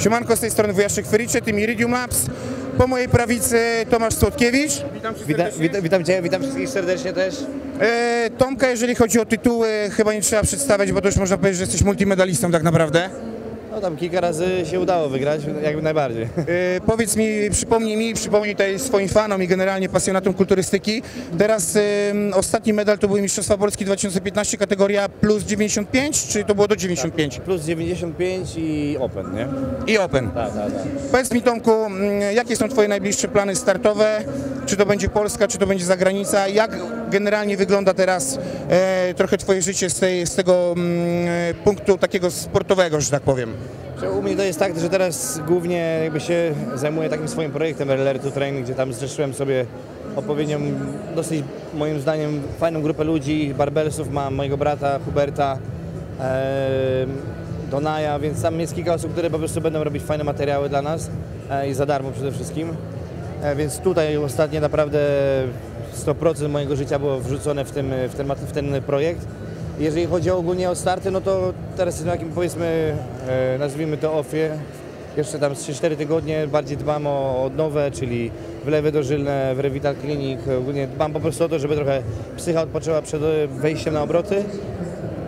Siemanko, z tej strony Wujaszczyk Fericze, tym Iridium Labs. Po mojej prawicy Tomasz Słodkiewicz. Witam, witam, witam Cię, witam wszystkich serdecznie też. E, Tomka, jeżeli chodzi o tytuły, chyba nie trzeba przedstawiać, bo to już można powiedzieć, że jesteś multimedalistą tak naprawdę. No tam kilka razy się udało wygrać, jakby najbardziej. E, powiedz mi, przypomnij mi, przypomnij tutaj swoim fanom i generalnie pasjonatom kulturystyki. Teraz ostatni medal to były Mistrzostwa Polski 2015, kategoria plus 95, czy to było do 95? Plus 95 i Open, nie? I Open. Tak, tak, tak. Powiedz mi Tomku, jakie są Twoje najbliższe plany startowe? Czy to będzie Polska, czy to będzie zagranica? Jak generalnie wygląda teraz e, trochę Twoje życie z, tej, z tego mm, punktu takiego sportowego, że tak powiem? U mnie to jest tak, że teraz głównie jakby się zajmuję takim swoim projektem RLR to Train, gdzie tam zrzeszyłem sobie odpowiednią, dosyć moim zdaniem fajną grupę ludzi, barbelsów, mam mojego brata Huberta, e, Donaja, więc tam jest kilka osób, które po prostu będą robić fajne materiały dla nas e, i za darmo przede wszystkim. E, więc tutaj ostatnio naprawdę 100% mojego życia było wrzucone w, tym, w, ten, w ten projekt. Jeżeli chodzi ogólnie o starty, no to teraz jest na takim powiedzmy, e, nazwijmy to offie. Jeszcze tam z 3-4 tygodnie bardziej dbam o odnowę, czyli wlewy dożylne w Revital Clinic. Ogólnie dbam po prostu o to, żeby trochę psycha odpoczęła przed wejściem na obroty.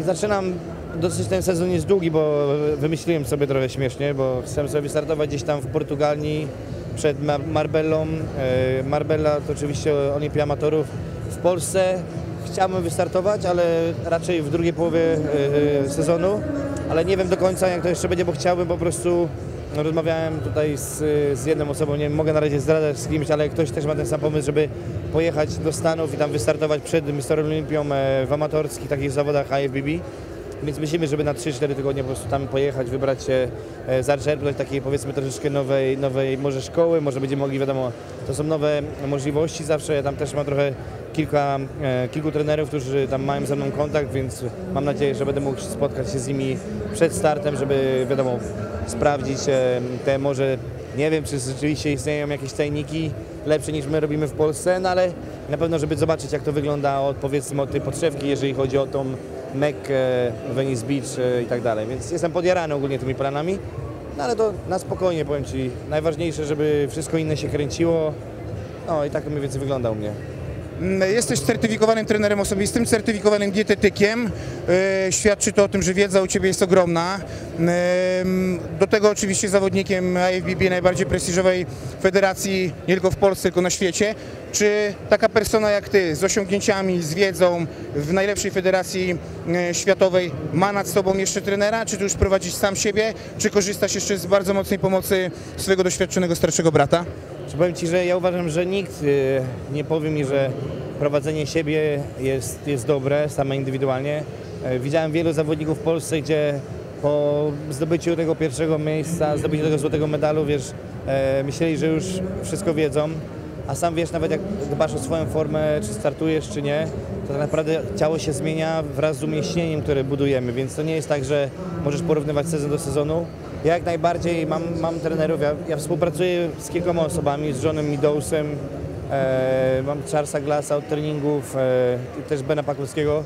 I zaczynam, dosyć ten sezon jest długi, bo wymyśliłem sobie trochę śmiesznie, bo chcę sobie wystartować gdzieś tam w Portugalii przed Mar- Marbellą. E, Marbella to oczywiście Olimpia Amatorów w Polsce. Chciałbym wystartować, ale raczej w drugiej połowie e, sezonu, ale nie wiem do końca jak to jeszcze będzie, bo chciałbym po prostu no, rozmawiałem tutaj z, z jedną osobą, nie mogę na razie zdradzać z kimś, ale ktoś też ma ten sam pomysł, żeby pojechać do Stanów i tam wystartować przed Mister Olimpią e, w amatorskich takich zawodach IFBB. Więc myślimy, żeby na 3-4 tygodnie po prostu tam pojechać, wybrać się, e, zaczerpnąć takiej powiedzmy troszeczkę nowej, nowej może szkoły, może będziemy mogli, wiadomo, to są nowe możliwości zawsze. Ja tam też mam trochę kilka, e, kilku trenerów, którzy tam mają ze mną kontakt, więc mam nadzieję, że będę mógł spotkać się z nimi przed startem, żeby wiadomo, sprawdzić e, te może, nie wiem, czy rzeczywiście istnieją jakieś tajniki lepsze niż my robimy w Polsce, no ale na pewno, żeby zobaczyć jak to wygląda od powiedzmy od tej podszewki, jeżeli chodzi o tą Mekkę, Venice Beach e, i tak dalej, więc jestem podjarany ogólnie tymi planami, no ale to na spokojnie powiem Ci, najważniejsze, żeby wszystko inne się kręciło, no i tak mniej więcej wygląda u mnie. Mm, Jesteś certyfikowanym trenerem osobistym, certyfikowanym dietetykiem. E, Świadczy to o tym, że wiedza u Ciebie jest ogromna. Em, Do tego oczywiście zawodnikiem IFBB, najbardziej prestiżowej federacji, nie tylko w Polsce, tylko na świecie. Czy taka persona jak Ty, z osiągnięciami, z wiedzą w najlepszej federacji e, światowej, ma nad Sobą jeszcze trenera? Czy Ty już prowadzisz sam siebie? Czy korzystasz jeszcze z bardzo mocnej pomocy swojego doświadczonego starszego brata? Czy powiem Ci, że ja uważam, że nikt y, nie powie mi, że prowadzenie siebie jest, jest dobre, same indywidualnie. E, Widziałem wielu zawodników w Polsce, gdzie po zdobyciu tego pierwszego miejsca, zdobyciu tego złotego medalu, wiesz, e, myśleli, że już wszystko wiedzą, a sam wiesz, nawet jak dbasz o swoją formę, czy startujesz, czy nie, to tak naprawdę ciało się zmienia wraz z umieśnieniem, które budujemy, więc to nie jest tak, że możesz porównywać sezon do sezonu. Ja jak najbardziej mam, mam trenerów, ja, ja współpracuję z kilkoma osobami, z Johnem Meadowsem, e, mam Charlesa Glassa od treningów e, też Bena Pakowskiego.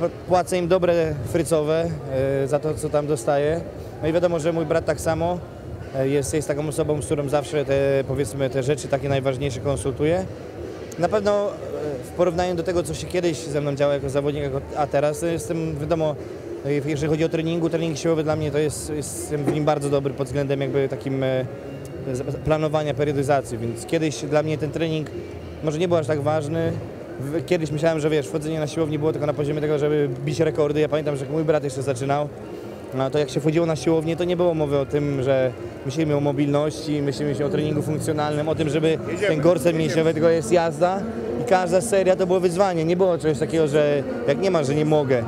P- Płacę im dobre frycowe e, za to, co tam dostaję. No i wiadomo, że mój brat tak samo e, jest, jest taką osobą, z którą zawsze te, powiedzmy, te rzeczy takie najważniejsze konsultuję. Na pewno e, w porównaniu do tego, co się kiedyś ze mną działo jako zawodnik, a teraz jestem, wiadomo, jeżeli chodzi o treningu, trening siłowy dla mnie to jest, jestem w nim bardzo dobry pod względem jakby takim e, planowania periodyzacji, więc kiedyś dla mnie ten trening może nie był aż tak ważny. Kiedyś myślałem, że wiesz, wchodzenie na siłowni było tylko na poziomie tego, żeby bić rekordy. Ja pamiętam, że jak mój brat jeszcze zaczynał, no to jak się wchodziło na siłownię, to nie było mowy o tym, że myślimy o mobilności, myślimy o treningu funkcjonalnym, o tym, żeby ten gorset mięśniowy, tylko jest jazda i każda seria to było wyzwanie. Nie było czegoś takiego, że jak nie ma, że nie mogę.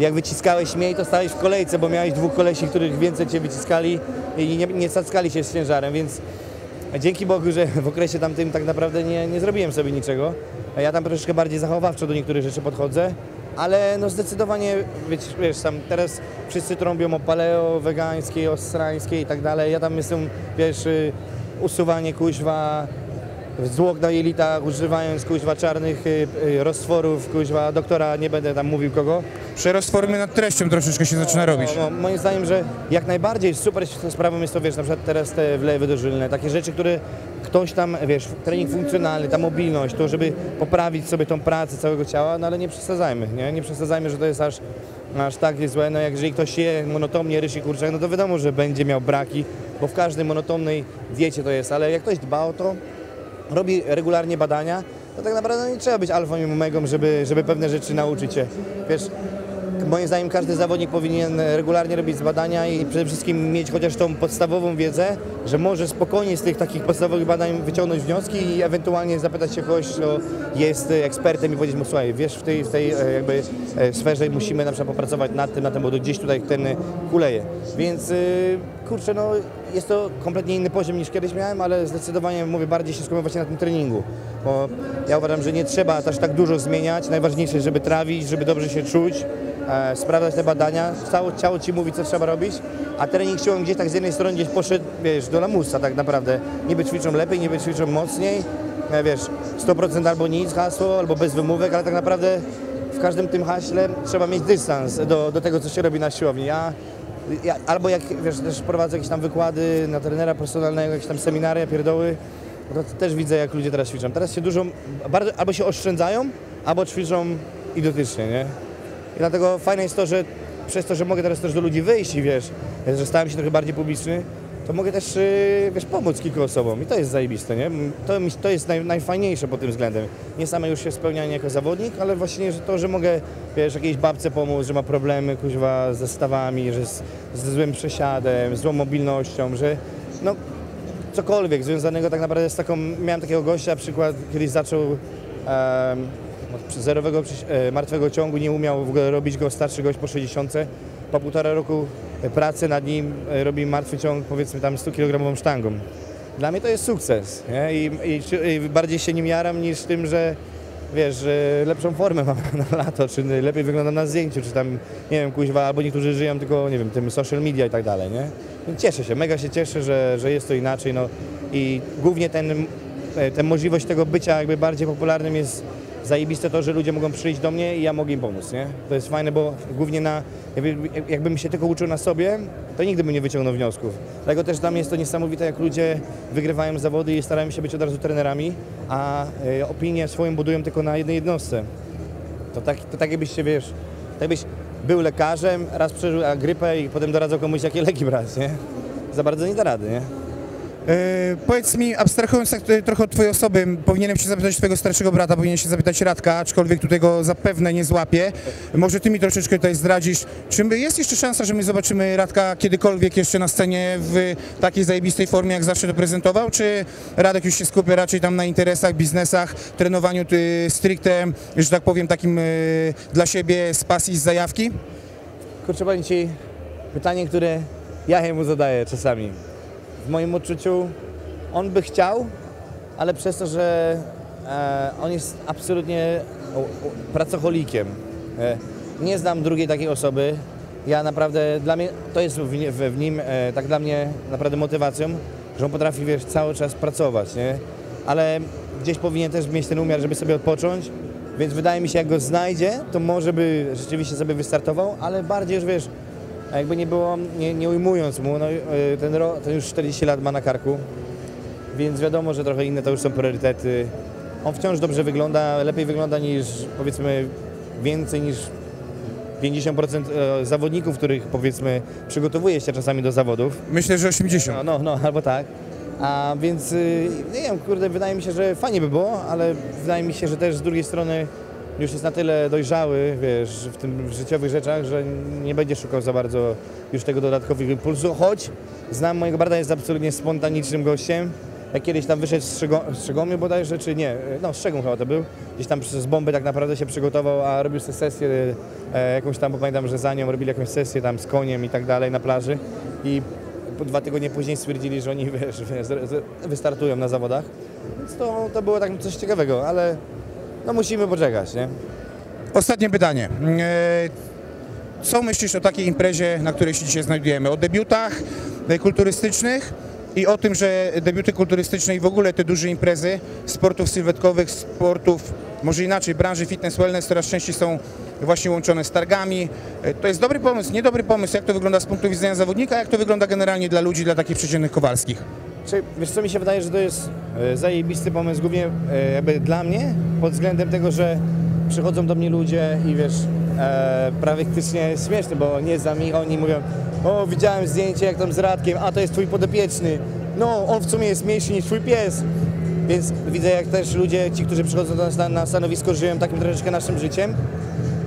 Jak wyciskałeś mniej, to stałeś w kolejce, bo miałeś dwóch kolesi, których więcej cię wyciskali i nie, nie się z ciężarem, więc dzięki Bogu, że w okresie tamtym tak naprawdę nie, nie zrobiłem sobie niczego. Ja tam troszeczkę bardziej zachowawczo do niektórych rzeczy podchodzę, ale no zdecydowanie, wiesz, wiesz tam teraz wszyscy trąbią o paleo, wegańskie, ostrańskie i tak dalej. Ja tam jestem, wiesz, y, usuwanie kuźwa, zwłok na jelitach, używając kuźwa czarnych y, y, roztworów, kuźwa doktora, nie będę tam mówił kogo. Przeroztwory nad treścią troszeczkę się zaczyna robić. No, no, moim zdaniem, że jak najbardziej super sprawą jest to, wiesz, na przykład teraz te wlewy dożylne, takie rzeczy, które ktoś tam, wiesz, trening funkcjonalny, ta mobilność, to żeby poprawić sobie tą pracę całego ciała, no ale nie przesadzajmy, nie? Nie przesadzajmy, że to jest aż, aż takie złe, no jak jeżeli ktoś je monotonnie ryż i kurczak, no to wiadomo, że będzie miał braki, bo w każdej monotonnej diecie to jest, ale jak ktoś dba o to, robi regularnie badania, to tak naprawdę nie trzeba być alfą i omegą, żeby, żeby pewne rzeczy nauczyć się. Wiesz, moim zdaniem każdy zawodnik powinien regularnie robić badania i przede wszystkim mieć chociaż tą podstawową wiedzę, że może spokojnie z tych takich podstawowych badań wyciągnąć wnioski i ewentualnie zapytać się kogoś, kto jest ekspertem i powiedzieć mu, słuchaj, wiesz, w tej, w tej e, jakby e, sferze musimy na przykład popracować nad tym, na tym, bo gdzieś tutaj ten kuleje. Więc y, kurczę, no jest to kompletnie inny poziom niż kiedyś miałem, ale zdecydowanie mówię, bardziej się skupiam właśnie na tym treningu, bo ja uważam, że nie trzeba aż tak dużo zmieniać, najważniejsze, żeby trawić, żeby dobrze się czuć, e, sprawdzać te badania, ciało, ciało ci mówi, co trzeba robić, a trening siłą gdzieś tak z jednej strony gdzieś poszedł, wiesz, do lamusa tak naprawdę. Niby ćwiczą lepiej, niby ćwiczą mocniej, e, wiesz, 100% albo nic hasło, albo bez wymówek, ale tak naprawdę w każdym tym haśle trzeba mieć dystans do, do tego, co się robi na siłowni. Ja, ja, albo jak, wiesz, też prowadzę jakieś tam wykłady na trenera personalnego, jakieś tam seminaria, pierdoły, to też widzę, jak ludzie teraz ćwiczą. Teraz się dużo, bardzo, albo się oszczędzają, albo ćwiczą idiotycznie, nie? I dlatego fajne jest to, że przez to, że mogę teraz też do ludzi wyjść i wiesz, że stałem się trochę bardziej publiczny, to mogę też, yy, wiesz, pomóc kilku osobom i to jest zajebiste, nie? To, to jest naj, najfajniejsze pod tym względem. Nie same już się spełnianie jako zawodnik, ale właśnie że to, że mogę, wiesz, jakiejś babce pomóc, że ma problemy, kuźwa, ze stawami, że z, ze złym przesiadem, złą mobilnością, że no cokolwiek związanego tak naprawdę z taką, miałem takiego gościa, przykład kiedyś zaczął od zerowego e, martwego ciągu, nie umiał w ogóle robić go starszy gość po 60. Po półtora roku pracy nad nim e, robi martwy ciąg powiedzmy tam 100 kg sztangą. Dla mnie to jest sukces? I, i, i bardziej się nim jaram niż tym, że wiesz, lepszą formę mam na lato, czy lepiej wyglądam na zdjęciu, czy tam, nie wiem, kuźwa, albo niektórzy żyją tylko, nie wiem, tym social media i tak dalej, nie? No, Cieszę się, mega się cieszę, że, że jest to inaczej, no i głównie ten, e, ten możliwość tego bycia jakby bardziej popularnym jest zajebiste to, że ludzie mogą przyjść do mnie i ja mogę im pomóc, nie? To jest fajne, bo głównie na, jakby, jakbym się tylko uczył na sobie, to nigdy bym nie wyciągnął wniosków. Dlatego też dla mnie jest to niesamowite, jak ludzie wygrywają zawody i starają się być od razu trenerami, a e, opinię swoją budują tylko na jednej jednostce. To tak, to tak jakbyś się, wiesz, tak jakbyś był lekarzem, raz przeżył grypę i potem doradzał komuś, jakie leki brać, nie? Za bardzo nie da rady, nie? E, powiedz mi, abstrahując tak trochę od twojej osoby, powinienem się zapytać twojego starszego brata, powinien się zapytać Radka, aczkolwiek tutaj go zapewne nie złapie. Może ty mi troszeczkę tutaj zdradzisz, czy jest jeszcze szansa, że my zobaczymy Radka kiedykolwiek jeszcze na scenie w takiej zajebistej formie, jak zawsze to prezentował, czy Radek już się skupia raczej tam na interesach, biznesach, trenowaniu stricte, że tak powiem, takim e, dla siebie z pasji, z zajawki? Kurczę, powiem Ci pytanie, które ja jemu zadaję czasami. W moim odczuciu on by chciał, ale przez to, że e, on jest absolutnie pracocholikiem. E, nie znam drugiej takiej osoby. Ja naprawdę, dla mnie, to jest w nim e, tak dla mnie naprawdę motywacją, że on potrafi, wiesz, cały czas pracować, nie? Ale gdzieś powinien też mieć ten umiar, żeby sobie odpocząć, więc wydaje mi się, jak go znajdzie, to może by rzeczywiście sobie wystartował, ale bardziej już, wiesz, a jakby nie było, nie, nie ujmując mu, no, y, ten, ten już 40 lat ma na karku, więc wiadomo, że trochę inne to już są priorytety. On wciąż dobrze wygląda, lepiej wygląda niż powiedzmy więcej niż 50% e, zawodników, których powiedzmy przygotowuje się czasami do zawodów. Myślę, że 80. No, no, no albo tak. A więc y, nie wiem, kurde, wydaje mi się, że fajnie by było, ale wydaje mi się, że też z drugiej strony już jest na tyle dojrzały, wiesz, w tym w życiowych rzeczach, że nie będzie szukał za bardzo już tego dodatkowego impulsu, choć znam mojego brata, jest absolutnie spontanicznym gościem. Jak kiedyś tam wyszedł z, Strzego, z Strzegomie bodajże, czy nie, no z Strzegą chyba to był, gdzieś tam przez bomby tak naprawdę się przygotował, a robił sobie sesję e, jakąś tam, bo pamiętam, że za nią robili jakąś sesję tam z koniem i tak dalej na plaży i po dwa tygodnie później stwierdzili, że oni wiesz, z- z- wystartują na zawodach. Więc to, to było tak coś ciekawego, ale no musimy poczekać, nie? Ostatnie pytanie. E, Co myślisz o takiej imprezie, na której się dzisiaj znajdujemy? O debiutach e, kulturystycznych, i o tym, że debiuty kulturystyczne i w ogóle te duże imprezy sportów sylwetkowych, sportów, może inaczej, branży fitness, wellness coraz częściej są właśnie łączone z targami. E, To jest dobry pomysł, niedobry pomysł, jak to wygląda z punktu widzenia zawodnika, jak to wygląda generalnie dla ludzi, dla takich przeciętnych Kowalskich. Czy, wiesz co, mi się wydaje, że to jest e, zajebisty pomysł, głównie e, jakby dla mnie, pod względem tego, że przychodzą do mnie ludzie i wiesz, e, praktycznie śmieszne, bo nie znam ich, oni mówią, o widziałem zdjęcie jak tam z Radkiem, a to jest twój podopieczny, no on w sumie jest mniejszy niż twój pies. Więc widzę jak też ludzie, ci, którzy przychodzą do nas na, na stanowisko, żyją takim troszeczkę naszym życiem.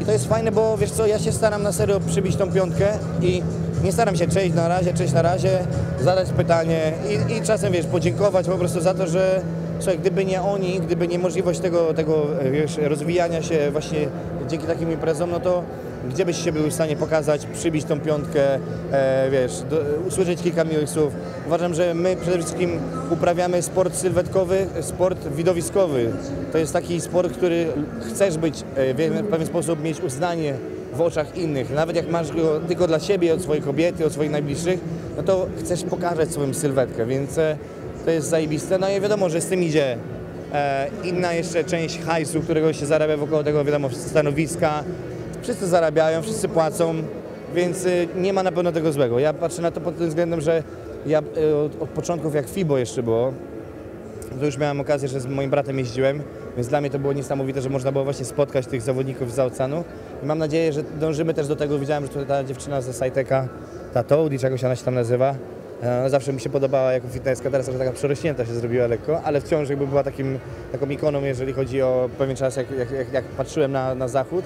I to jest fajne, bo wiesz co, ja się staram na serio przybić tą piątkę i nie staram się cześć na razie, cześć na razie, zadać pytanie i, i czasem wiesz, podziękować po prostu za to, że słuchaj, gdyby nie oni, gdyby nie możliwość tego, tego wiesz, rozwijania się właśnie dzięki takim imprezom, no to gdzie byś się był w stanie pokazać, przybić tą piątkę, e, wiesz, do, usłyszeć kilka miłych słów. Uważam, że my przede wszystkim uprawiamy sport sylwetkowy, sport widowiskowy. To jest taki sport, który chcesz być e, w pewien sposób mieć uznanie w oczach innych. Nawet jak masz go tylko dla siebie, od swojej kobiety, od swoich najbliższych, no to chcesz pokazać swoją sylwetkę, więc e, to jest zajebiste. No i wiadomo, że z tym idzie e, inna jeszcze część hajsu, którego się zarabia wokoło tego, wiadomo, stanowiska. Wszyscy zarabiają, wszyscy płacą, więc y, nie ma na pewno tego złego. Ja patrzę na to pod tym względem, że ja od, od początków jak FIBO jeszcze było, to już miałem okazję, że z moim bratem jeździłem, więc dla mnie to było niesamowite, że można było właśnie spotkać tych zawodników z oceanu. I mam nadzieję, że dążymy też do tego. Widziałem, że ta dziewczyna ze Sajteka, ta Toad, czegoś ona się tam nazywa, e, zawsze mi się podobała jako fitnesska, teraz już taka przerośnięta się zrobiła lekko, ale wciąż jakby była takim, taką ikoną, jeżeli chodzi o pewien czas, jak, jak, jak, patrzyłem na, na zachód.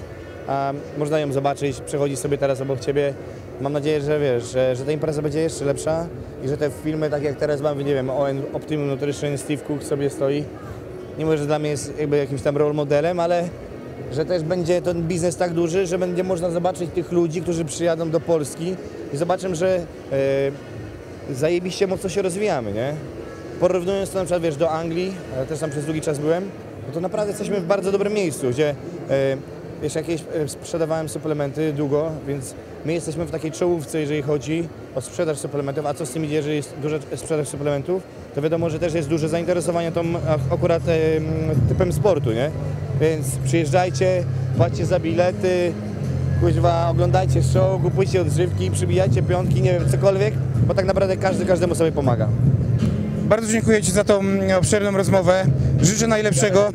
Można ją zobaczyć, przechodzi sobie teraz obok ciebie. Mam nadzieję, że wiesz, że, że ta impreza będzie jeszcze lepsza i że te filmy, tak jak teraz mamy, nie wiem, ON Optimum Nutrition, Steve Cook sobie stoi. Nie mówię, że dla mnie jest jakby jakimś tam role modelem, ale że też będzie ten biznes tak duży, że będzie można zobaczyć tych ludzi, którzy przyjadą do Polski i zobaczą, że e, zajebiście mocno się rozwijamy, nie? Porównując to na przykład, wiesz, do Anglii, też tam przez długi czas byłem, no to naprawdę jesteśmy w bardzo dobrym miejscu, gdzie e, wiesz, jakieś e, sprzedawałem suplementy długo, więc my jesteśmy w takiej czołówce, jeżeli chodzi o sprzedaż suplementów, a co z tym idzie, jeżeli jest duża sprzedaż suplementów, to wiadomo, że też jest duże zainteresowanie tą akurat typem sportu, nie? Więc przyjeżdżajcie, płaccie za bilety, kuźwa, oglądajcie show, kupujcie odżywki, przybijajcie piątki, nie wiem, cokolwiek, bo tak naprawdę każdy każdemu sobie pomaga. Bardzo dziękuję Ci za tą mm, obszerną rozmowę. Życzę najlepszego.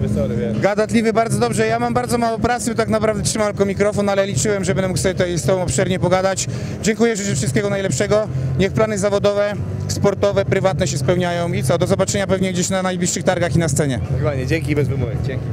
Gadatliwy bardzo dobrze. Ja mam bardzo mało pracy, tak naprawdę trzymam tylko mikrofon, ale liczyłem, że będę mógł sobie tutaj z Tobą obszernie pogadać. Dziękuję, życzę wszystkiego najlepszego. Niech plany zawodowe, sportowe, prywatne się spełniają i co, do zobaczenia pewnie gdzieś na najbliższych targach i na scenie. Dokładnie, dzięki bez wymówek, dzięki.